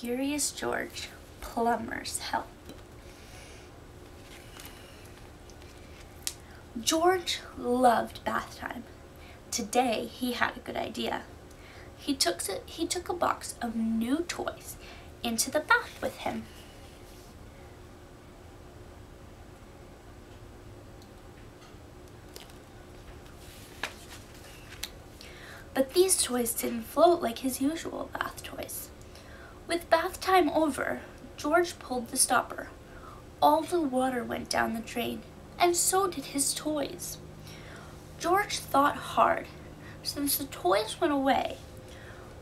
Curious George, Plumber's Help. George loved bath time. Today he had a good idea. He took, he took a box of new toys into the bath with him. But these toys didn't float like his usual bath toys. With bath time over, George pulled the stopper. All the water went down the drain, and so did his toys. George thought hard. Since the toys went away,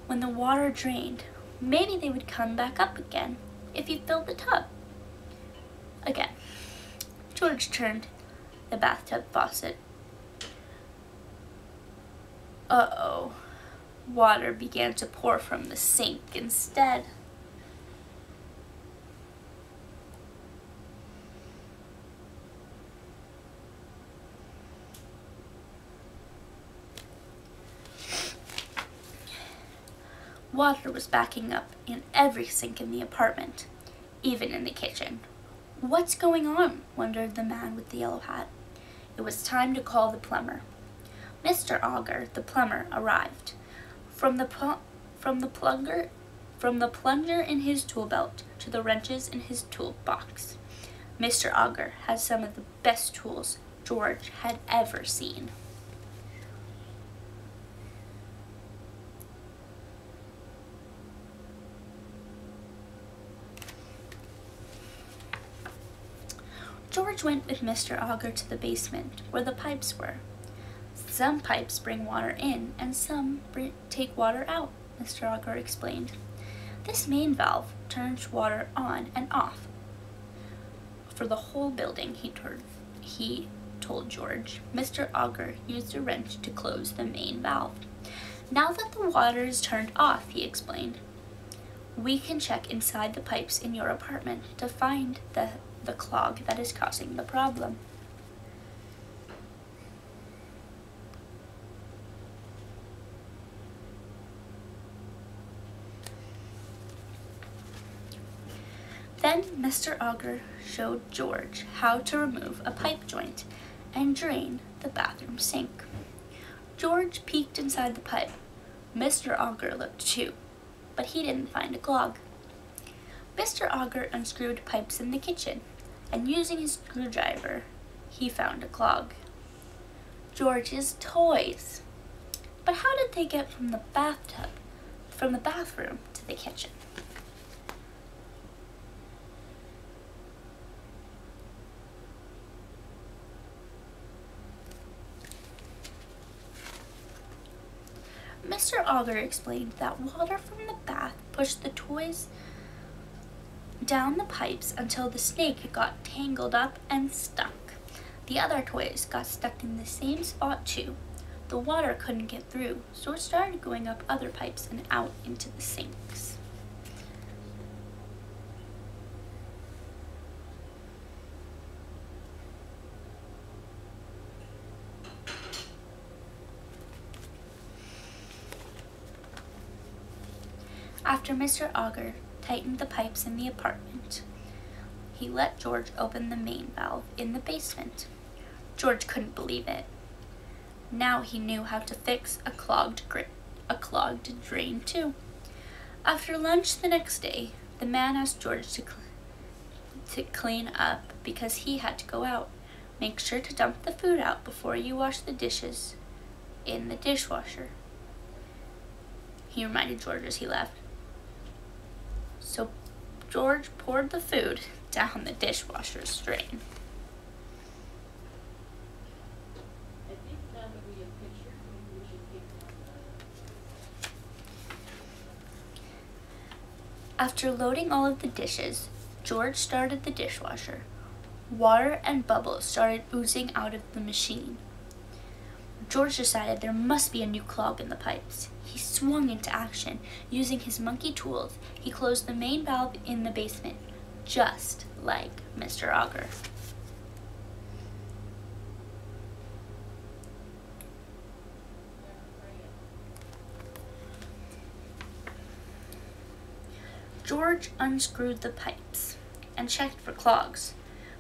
when the water drained, maybe they would come back up again if he filled the tub. Again, George turned the bathtub faucet. Uh-oh, water began to pour from the sink instead. Water was backing up in every sink in the apartment, even in the kitchen. What's going on? wondered the man with the yellow hat. It was time to call the plumber. Mr. Auger, the plumber, arrived. From the from the plunger from the plunger in his tool belt to the wrenches in his toolbox. Mr. Auger had some of the best tools George had ever seen. George went with Mr. Auger to the basement where the pipes were. Some pipes bring water in and some take water out, Mr. Auger explained. This main valve turns water on and off for the whole building, he, he told George. Mr. Auger used a wrench to close the main valve. Now that the water is turned off, he explained, we can check inside the pipes in your apartment to find the the clog that is causing the problem. Then Mr. Auger showed George how to remove a pipe joint and drain the bathroom sink. George peeked inside the pipe. Mr. Auger looked too, but he didn't find a clog. Mr. Auger unscrewed pipes in the kitchen and using his screwdriver, he found a clog. George's toys. But how did they get from the bathtub, from the bathroom to the kitchen? Mr. Auger explained that water from the bath pushed the toys down the pipes until the snake got tangled up and stuck. The other toys got stuck in the same spot too. The water couldn't get through, so it started going up other pipes and out into the sinks. After Mr. Auger tightened the pipes in the apartment. He let George open the main valve in the basement. George couldn't believe it. Now he knew how to fix a clogged, a clogged drain too. After lunch the next day, the man asked George to, cl to clean up because he had to go out. Make sure to dump the food out before you wash the dishes in the dishwasher. He reminded George as he left. So George poured the food down the dishwasher's drain. After loading all of the dishes, George started the dishwasher. Water and bubbles started oozing out of the machine. George decided there must be a new clog in the pipes. He swung into action. Using his monkey tools, he closed the main valve in the basement, just like Mr. Auger. George unscrewed the pipes and checked for clogs,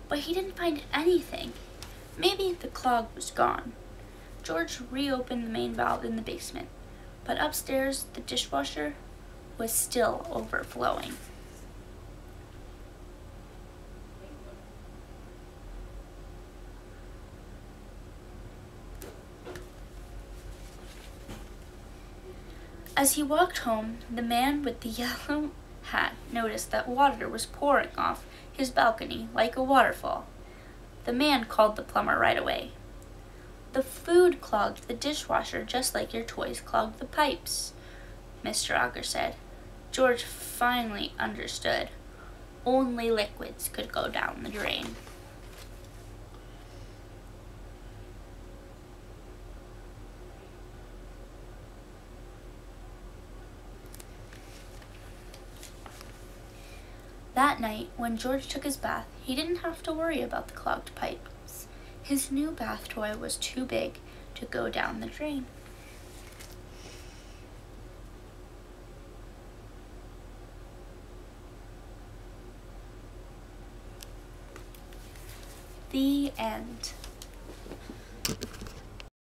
but he didn't find anything. Maybe the clog was gone. George reopened the main valve in the basement, but upstairs the dishwasher was still overflowing. As he walked home, the man with the yellow hat noticed that water was pouring off his balcony like a waterfall. The man called the plumber right away. The food clogged the dishwasher just like your toys clogged the pipes, Mr. Auger said. George finally understood. Only liquids could go down the drain. That night, when George took his bath, he didn't have to worry about the clogged pipes. His new bath toy was too big to go down the drain. The end.